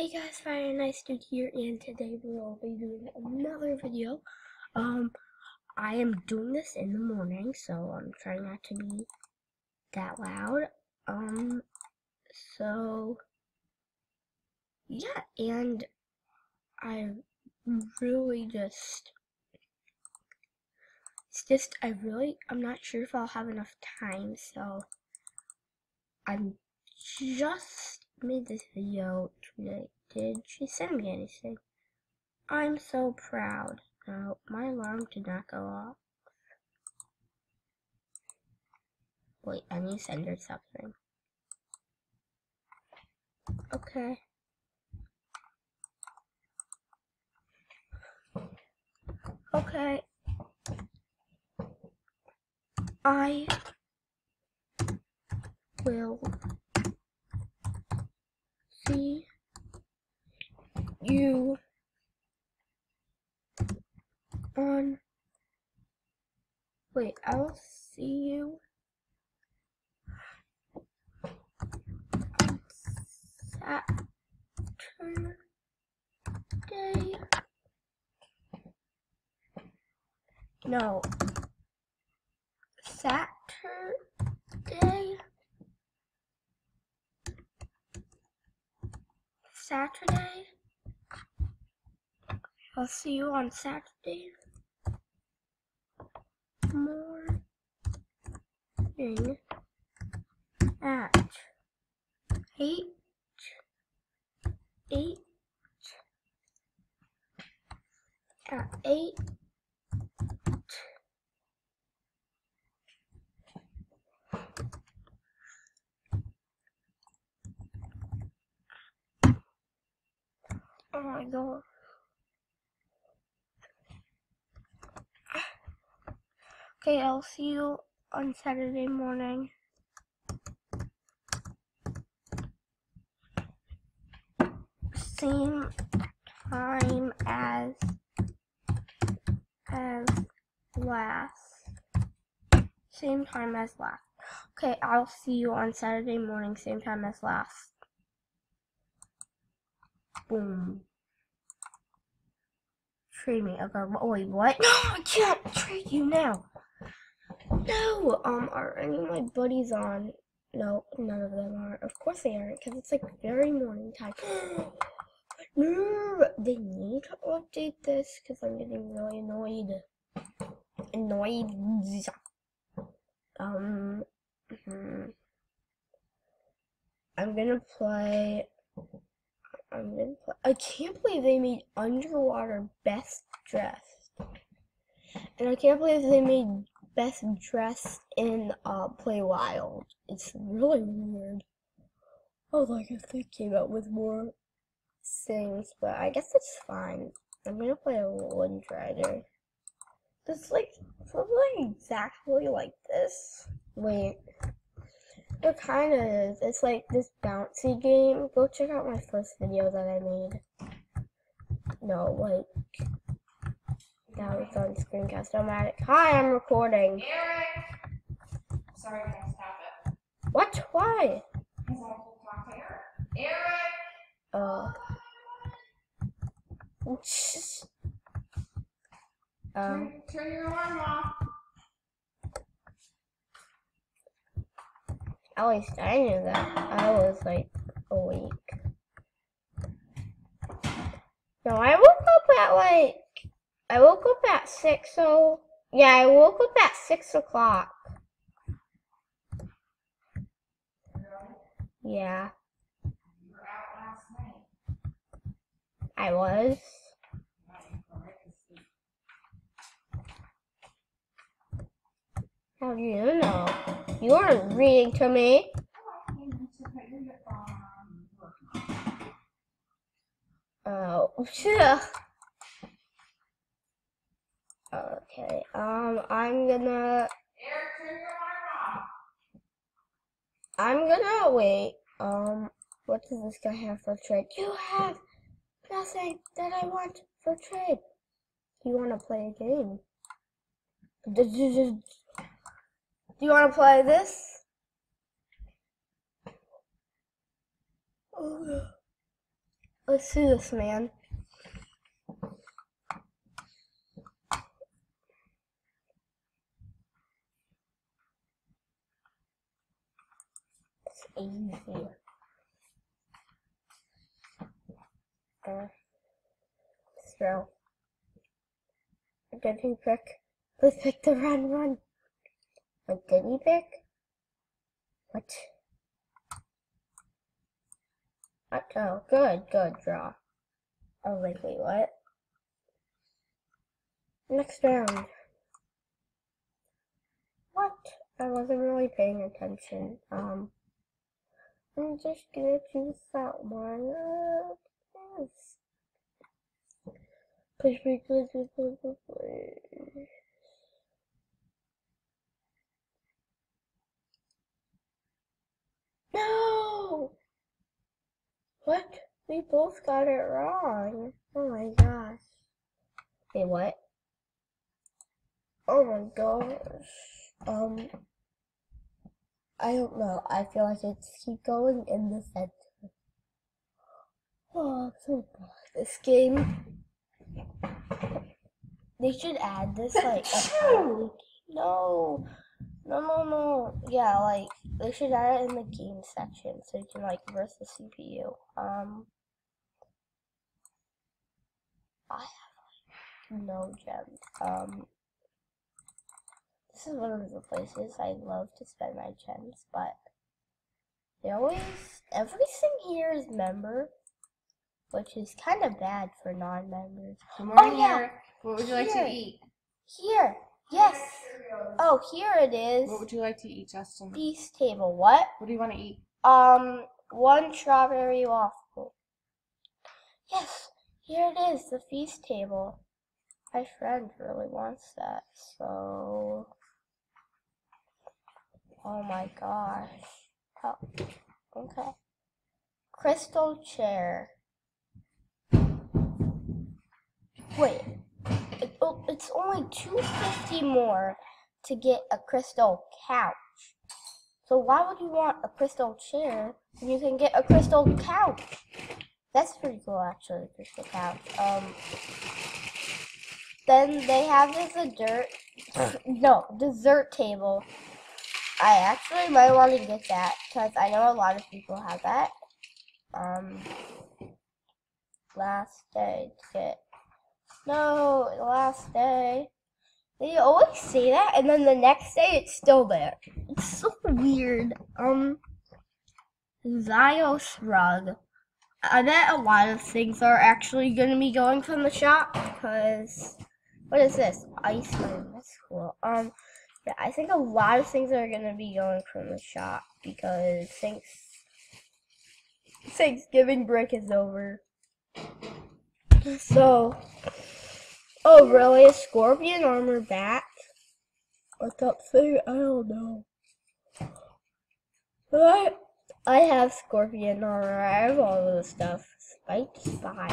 Hey guys, Friday Nice Dude here, and today we will be doing another video. Um, I am doing this in the morning, so I'm trying not to be that loud. Um, so, yeah, and I really just, it's just, I really, I'm not sure if I'll have enough time, so I'm just made this video today. Did she send me anything? I'm so proud. Now, my alarm did not go off. Wait, I need to send her something. Okay. Okay. I will see you on wait I'll see you Saturday. No. Saturday Saturday. I'll see you on Saturday. Morning at eight eight at eight Oh my god. Okay, I'll see you on Saturday morning. Same time as as last. Same time as last. Okay, I'll see you on Saturday morning, same time as last. Boom. Trade me. Okay, wait, what? No, I can't trade you now. No, um, are any of my buddies on? No, none of them are. Of course they aren't, because it's like very morning time. they need to update this, because I'm getting really annoyed. Annoyed. Um, hmm. I'm gonna play I'm. I can't believe they made underwater best dressed, and I can't believe they made best dressed in uh, Play Wild. It's really weird. Oh, like if they came out with more things, but I guess it's fine. I'm gonna play a Wind Rider. It's like something exactly like this. Wait. It kind of is. It's like this bouncy game. Go check out my first video that I made. No, like that was on Screencast-O-Matic. Hi, I'm recording. Eric! Sorry, I can stop it. What? Why? Because I to talk to Eric. Eric! Uh. Um. Turn, turn your alarm off. At least I knew that. I was like awake. No, I woke up at like I woke up at six so yeah, I woke up at six o'clock. Yeah. I was. How do you know? You weren't reading to me. Oh, yeah. Okay, um, I'm gonna. I'm gonna wait. Um, what does this guy have for trade? You have nothing that I want for trade. You wanna play a game? Do you wanna play this? Let's do this, man. It's throw. Did he pick? Let's pick the run, run. Did he pick? What? What? Oh, good, good draw. Oh, wait, wait, what? Next round. What? I wasn't really paying attention. Um, I'm just gonna choose that one. Yes. Push push me, push me, No! What? We both got it wrong. Oh my gosh. Wait, what? Oh my gosh. Um, I don't know. I feel like it's keep going in the center. Oh, so bad. This game. They should add this like a no, no, no, no. Yeah, like they should add it in the game section so you can like verse the CPU. Um, I have like no gems. Um, this is one of the places I love to spend my gems, but they always everything here is member, which is kind of bad for non-members. Good morning, yeah. What would you like Here. to eat? Here, yes. Oh, here it is. What would you like to eat, Justin? Feast table. What? What do you want to eat? Um, one strawberry waffle. Yes, here it is, the feast table. My friend really wants that, so. Oh my gosh. Oh, okay. Crystal chair. Wait, it, oh, it's only two fifty more to get a crystal couch. So why would you want a crystal chair when you can get a crystal couch? That's pretty cool, actually, crystal couch. Um, then they have this a dirt, no, dessert table. I actually might want to get that because I know a lot of people have that. Um, last day to get. No, last day. They always say that, and then the next day it's still there. It's so weird. Um, Zios rug. I bet a lot of things are actually going to be going from the shop because what is this? Ice cream. That's cool. Um, yeah, I think a lot of things are going to be going from the shop because thanks Thanksgiving break is over. So, Oh, really? A Scorpion armor back? Or something? I don't know. I I have Scorpion armor. I have all this stuff. Spike Spy.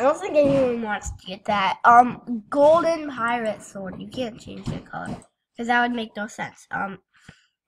I don't think anyone wants to get that. Um, Golden Pirate Sword. You can't change the color. Because that would make no sense. Um,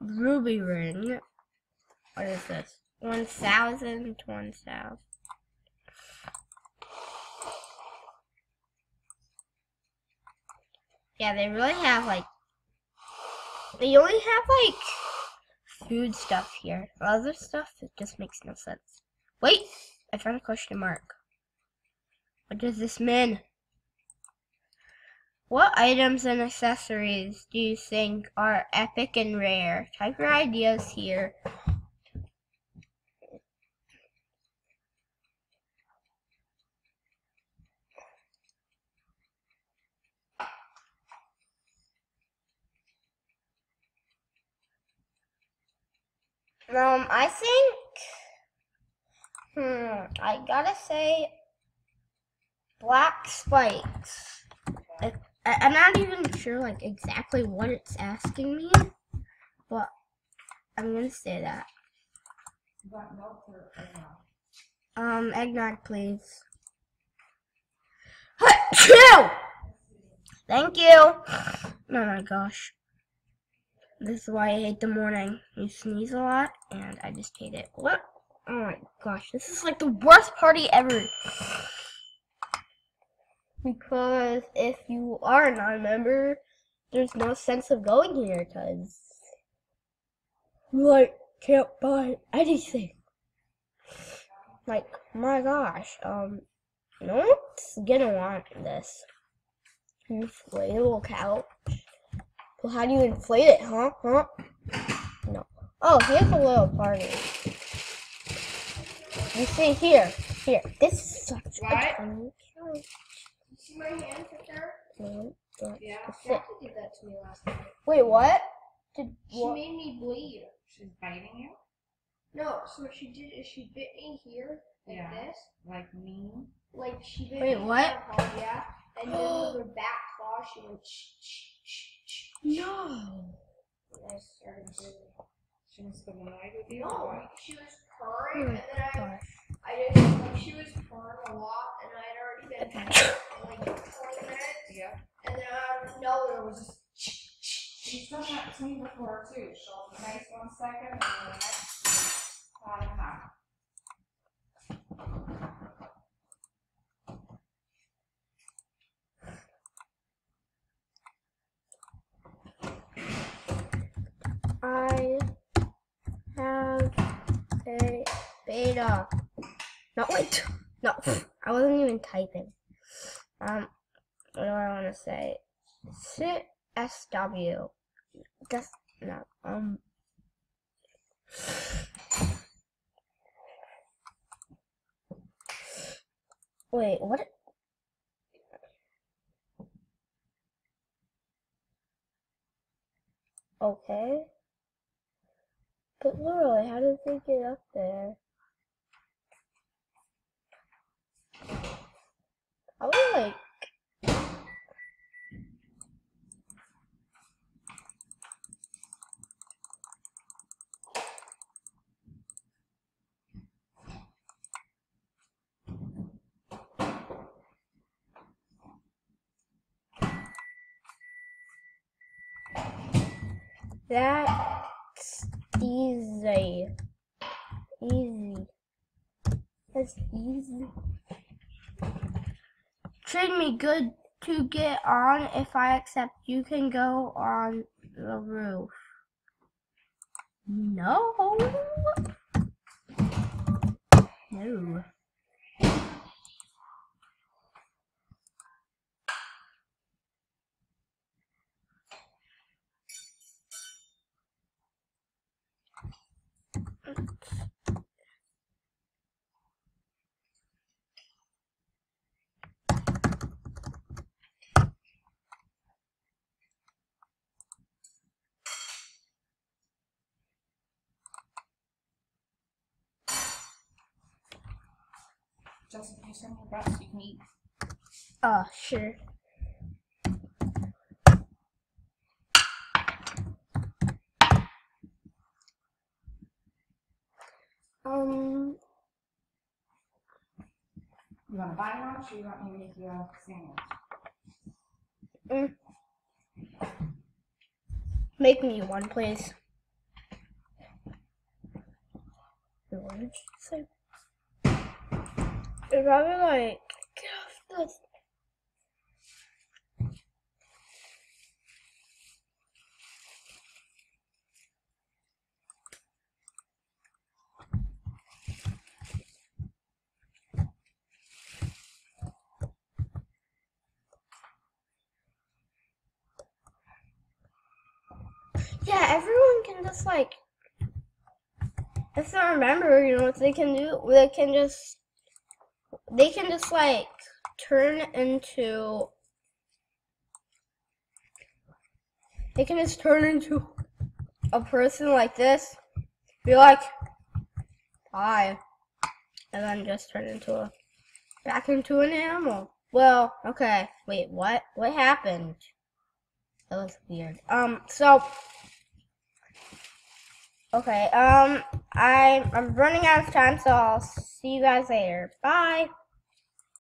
Ruby Ring. What is this? 1,000, 1,000. Yeah, they really have like. They only have like food stuff here. Other stuff it just makes no sense. Wait, I found a question mark. What does this mean? What items and accessories do you think are epic and rare? Type your ideas here. Um, I think, hmm, I gotta say, black spikes. I, I'm not even sure, like, exactly what it's asking me, but I'm gonna say that. Eggnog? Um, eggnog, please. Thank you. Oh my gosh. This is why I hate the morning. You sneeze a lot, and I just hate it. What? Oh my gosh, this is like the worst party ever. Because if you are not a non-member, there's no sense of going here because you like can't buy anything. Like my gosh, um, no one's gonna want this inflatable couch. Well, how do you inflate it, huh? Huh? No. Oh, here's a little party. You see here, here. This is such What? a tiny couch. You see my hand right there? No, Yeah. just sit. Jackie did that to me last night. Wait, what? Did She what? made me bleed. She's biting you? No, so what she did is she bit me here, like Yeah. this. Like me? Like she bit Wait, me what? down yeah. And then with her back claw, she went shh, shh, shh, shh. No. I. She have annoyed with you? or No, she was purring, and then I. I just, like, she was purring a lot, and I had already been like, 20 minutes, Yeah. and then out of nowhere it was just. She's done that to me before too. She'll be nice one second and then the next pat and half. I have a beta. No, wait. No, I wasn't even typing. Um, what do I want to say? Sit SW. Just, no, um. Wait, what? Okay. But literally, how did they get up there? I was like, that's easy. Easy. That's easy. Trade me good to get on. If I accept, you can go on the roof. No. No. Justin, can you send me a breast so you can eat? Oh, sure. Um, You want to buy lunch or you want me to make you a sandwich? make me one, please. What did you say? It's probably like get off this. Yeah, everyone can just like if they remember, you know what they can do? They can just they can just like turn into they can just turn into a person like this. Be like hi. And then just turn into a back into an animal. Well, okay. Wait, what? What happened? That was weird. Um, so Okay, um, I, I'm running out of time, so I'll see you guys later. Bye.